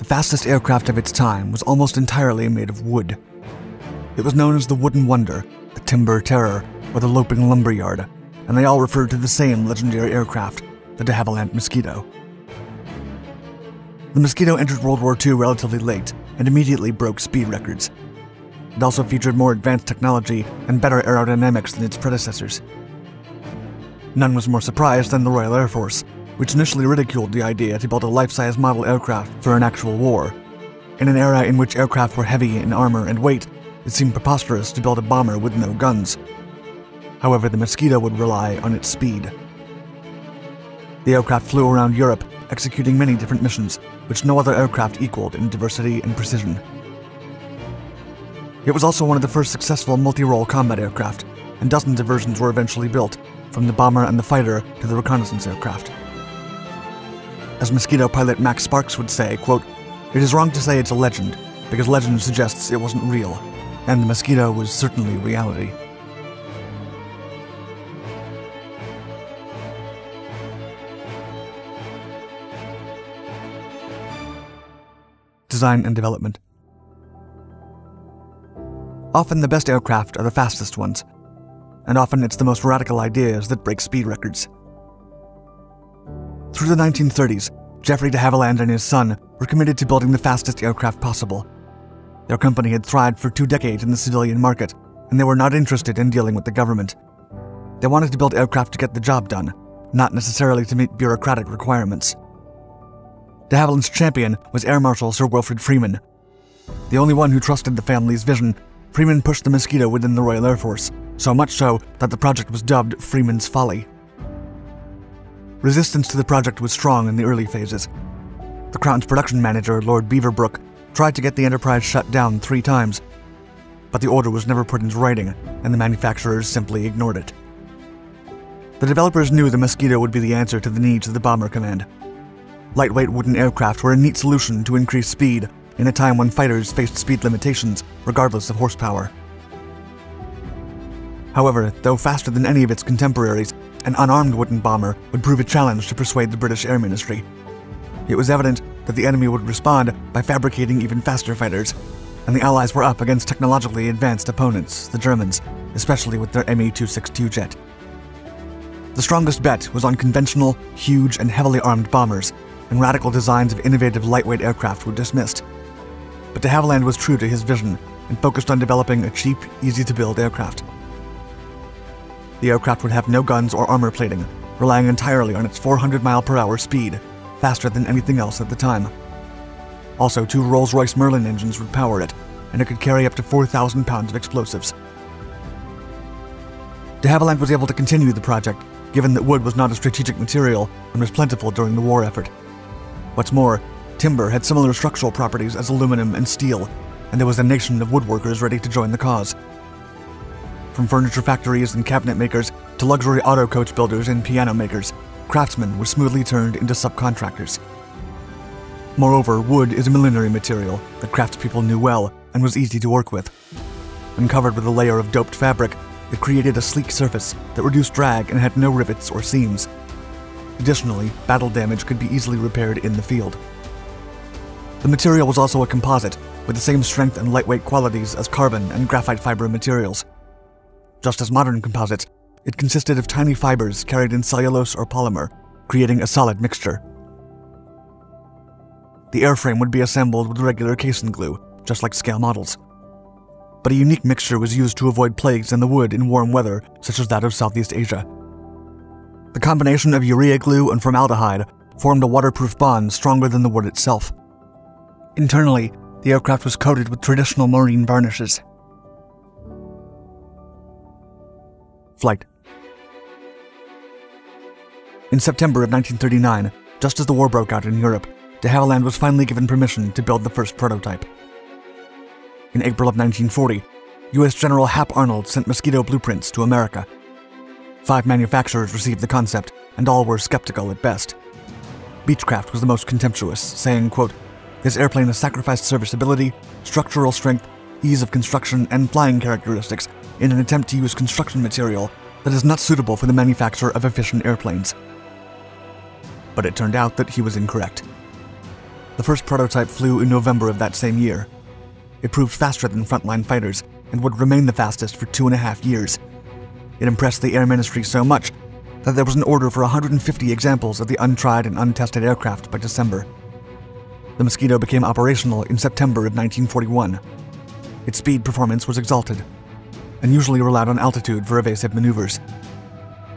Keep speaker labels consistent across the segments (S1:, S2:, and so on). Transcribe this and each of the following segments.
S1: the fastest aircraft of its time was almost entirely made of wood. It was known as the Wooden Wonder, the Timber Terror, or the Loping Lumberyard, and they all referred to the same legendary aircraft, the de Havilland Mosquito. The Mosquito entered World War II relatively late and immediately broke speed records. It also featured more advanced technology and better aerodynamics than its predecessors. None was more surprised than the Royal Air Force, which initially ridiculed the idea to build a life size model aircraft for an actual war. In an era in which aircraft were heavy in armor and weight, it seemed preposterous to build a bomber with no guns. However, the Mosquito would rely on its speed. The aircraft flew around Europe, executing many different missions, which no other aircraft equaled in diversity and precision. It was also one of the first successful multi-role combat aircraft, and dozens of versions were eventually built, from the bomber and the fighter to the reconnaissance aircraft. As Mosquito pilot Max Sparks would say, quote, It is wrong to say it's a legend, because legend suggests it wasn't real, and the Mosquito was certainly reality. Design and development. Often the best aircraft are the fastest ones, and often it's the most radical ideas that break speed records. Through the 1930s, Geoffrey de Havilland and his son were committed to building the fastest aircraft possible. Their company had thrived for two decades in the civilian market, and they were not interested in dealing with the government. They wanted to build aircraft to get the job done, not necessarily to meet bureaucratic requirements. De Havilland's champion was Air Marshal Sir Wilfrid Freeman. The only one who trusted the family's vision, Freeman pushed the Mosquito within the Royal Air Force, so much so that the project was dubbed Freeman's Folly. Resistance to the project was strong in the early phases. The Crown's production manager, Lord Beaverbrook, tried to get the enterprise shut down three times, but the order was never put into writing, and the manufacturers simply ignored it. The developers knew the Mosquito would be the answer to the needs of the Bomber Command. Lightweight wooden aircraft were a neat solution to increase speed in a time when fighters faced speed limitations, regardless of horsepower. However, though faster than any of its contemporaries, an unarmed wooden bomber would prove a challenge to persuade the British Air Ministry. It was evident that the enemy would respond by fabricating even faster fighters, and the Allies were up against technologically advanced opponents, the Germans, especially with their Me 262 jet. The strongest bet was on conventional, huge, and heavily armed bombers and radical designs of innovative lightweight aircraft were dismissed. But de Havilland was true to his vision and focused on developing a cheap, easy to build aircraft. The aircraft would have no guns or armor plating, relying entirely on its 400 mile per hour speed, faster than anything else at the time. Also, two Rolls Royce Merlin engines would power it, and it could carry up to 4,000 pounds of explosives. De Havilland was able to continue the project, given that wood was not a strategic material and was plentiful during the war effort. What's more, timber had similar structural properties as aluminum and steel, and there was a nation of woodworkers ready to join the cause. From furniture factories and cabinet makers to luxury auto coach builders and piano makers, craftsmen were smoothly turned into subcontractors. Moreover, wood is a millinery material that craftspeople knew well and was easy to work with. When covered with a layer of doped fabric, it created a sleek surface that reduced drag and had no rivets or seams. Additionally, battle damage could be easily repaired in the field. The material was also a composite, with the same strength and lightweight qualities as carbon and graphite fiber materials. Just as modern composites, it consisted of tiny fibers carried in cellulose or polymer, creating a solid mixture. The airframe would be assembled with regular casein glue, just like scale models. But a unique mixture was used to avoid plagues in the wood in warm weather, such as that of Southeast Asia. The combination of urea glue and formaldehyde formed a waterproof bond stronger than the wood itself. Internally, the aircraft was coated with traditional marine varnishes. Flight In September of 1939, just as the war broke out in Europe, de Havilland was finally given permission to build the first prototype. In April of 1940, U.S. General Hap Arnold sent Mosquito blueprints to America Five manufacturers received the concept, and all were skeptical at best. Beechcraft was the most contemptuous, saying, quote, This airplane has sacrificed serviceability, structural strength, ease of construction, and flying characteristics in an attempt to use construction material that is not suitable for the manufacture of efficient airplanes. But it turned out that he was incorrect. The first prototype flew in November of that same year. It proved faster than frontline fighters and would remain the fastest for two and a half years. It impressed the Air Ministry so much that there was an order for 150 examples of the untried and untested aircraft by December. The Mosquito became operational in September of 1941. Its speed performance was exalted, and usually relied on altitude for evasive maneuvers.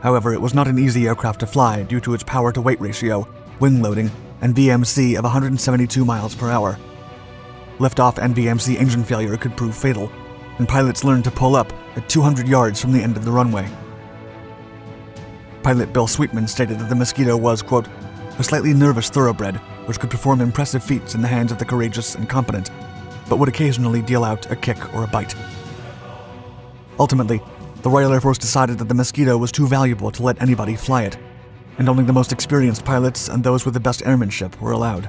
S1: However, it was not an easy aircraft to fly due to its power to weight ratio, wing loading, and VMC of 172 miles per hour. Liftoff and VMC engine failure could prove fatal, and pilots learned to pull up at 200 yards from the end of the runway. Pilot Bill Sweetman stated that the Mosquito was, quote, a slightly nervous thoroughbred which could perform impressive feats in the hands of the courageous and competent, but would occasionally deal out a kick or a bite. Ultimately, the Royal Air Force decided that the Mosquito was too valuable to let anybody fly it, and only the most experienced pilots and those with the best airmanship were allowed.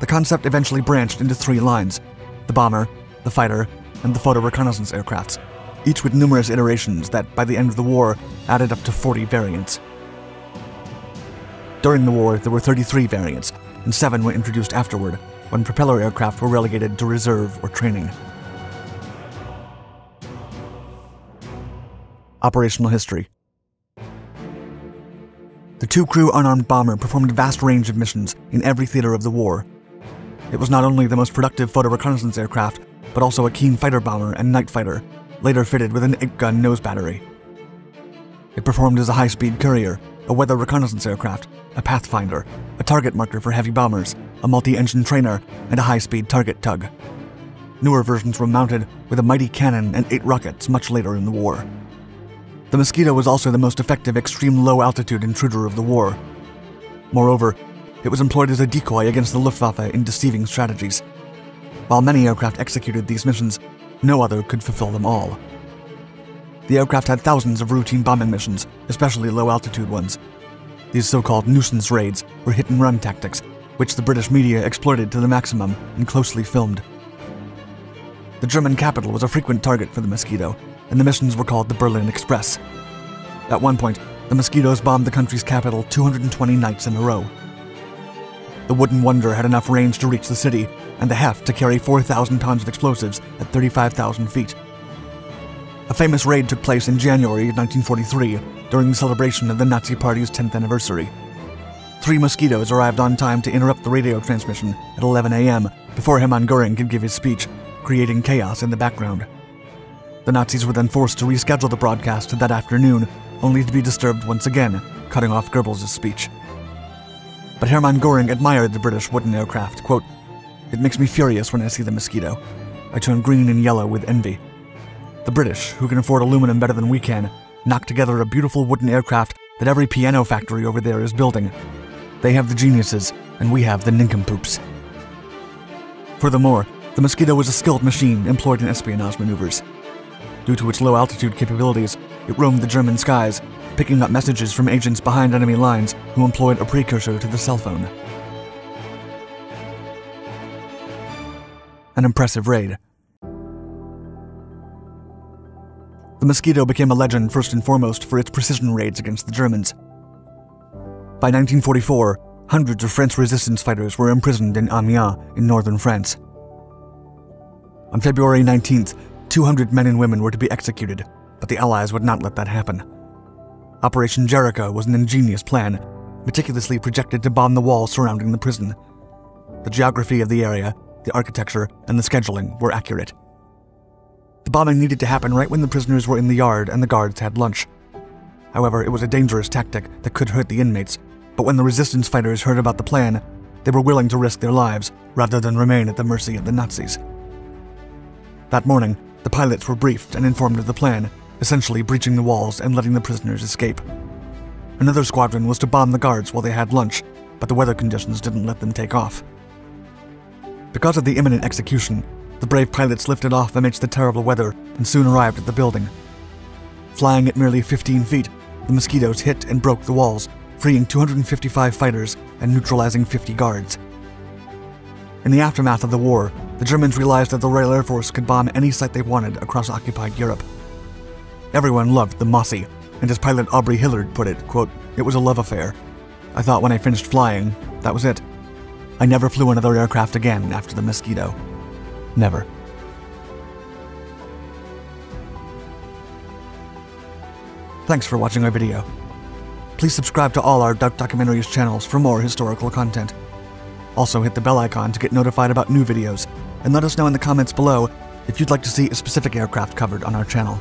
S1: The concept eventually branched into three lines the bomber, the fighter, and the photo reconnaissance aircrafts, each with numerous iterations that, by the end of the war, added up to 40 variants. During the war, there were 33 variants, and seven were introduced afterward, when propeller aircraft were relegated to reserve or training. Operational history The two crew unarmed bomber performed a vast range of missions in every theater of the war. It was not only the most productive photo reconnaissance aircraft, but also a keen fighter bomber and night fighter, later fitted with an 8 gun nose battery. It performed as a high speed courier, a weather reconnaissance aircraft, a pathfinder, a target marker for heavy bombers, a multi engine trainer, and a high speed target tug. Newer versions were mounted with a mighty cannon and eight rockets much later in the war. The Mosquito was also the most effective extreme low altitude intruder of the war. Moreover, it was employed as a decoy against the Luftwaffe in deceiving strategies. While many aircraft executed these missions, no other could fulfill them all. The aircraft had thousands of routine bombing missions, especially low altitude ones. These so called nuisance raids were hit and run tactics, which the British media exploited to the maximum and closely filmed. The German capital was a frequent target for the Mosquito, and the missions were called the Berlin Express. At one point, the Mosquitoes bombed the country's capital 220 nights in a row. The Wooden Wonder had enough range to reach the city, and the heft to carry 4,000 tons of explosives at 35,000 feet. A famous raid took place in January 1943 during the celebration of the Nazi Party's 10th anniversary. Three mosquitoes arrived on time to interrupt the radio transmission at 11 a.m. before Hermann Goering could give his speech, creating chaos in the background. The Nazis were then forced to reschedule the broadcast to that afternoon, only to be disturbed once again, cutting off Goebbels' speech. But Hermann Goering admired the British wooden aircraft. Quote, It makes me furious when I see the mosquito. I turn green and yellow with envy. The British, who can afford aluminum better than we can, knocked together a beautiful wooden aircraft that every piano factory over there is building. They have the geniuses, and we have the nincompoops. Furthermore, the Mosquito was a skilled machine employed in espionage maneuvers. Due to its low altitude capabilities, it roamed the German skies, picking up messages from agents behind enemy lines who employed a precursor to the cell phone. An impressive raid. The Mosquito became a legend first and foremost for its precision raids against the Germans. By 1944, hundreds of French resistance fighters were imprisoned in Amiens in northern France. On February 19th, 200 men and women were to be executed, but the Allies would not let that happen. Operation Jericho was an ingenious plan, meticulously projected to bomb the walls surrounding the prison. The geography of the area, the architecture, and the scheduling were accurate. The bombing needed to happen right when the prisoners were in the yard and the guards had lunch. However, it was a dangerous tactic that could hurt the inmates, but when the resistance fighters heard about the plan, they were willing to risk their lives rather than remain at the mercy of the Nazis. That morning, the pilots were briefed and informed of the plan, essentially breaching the walls and letting the prisoners escape. Another squadron was to bomb the guards while they had lunch, but the weather conditions didn't let them take off. Because of the imminent execution, the brave pilots lifted off amidst the terrible weather and soon arrived at the building. Flying at merely 15 feet, the mosquitoes hit and broke the walls, freeing 255 fighters and neutralizing 50 guards. In the aftermath of the war, the Germans realized that the Royal Air Force could bomb any site they wanted across occupied Europe. Everyone loved the Mossy, and as pilot Aubrey Hillard put it, quote, it was a love affair. I thought when I finished flying, that was it. I never flew another aircraft again after the Mosquito. Never. Thanks for watching our video. Please subscribe to all our Dark Documentaries channels for more historical content. Also hit the bell icon to get notified about new videos, and let us know in the comments below if you'd like to see a specific aircraft covered on our channel.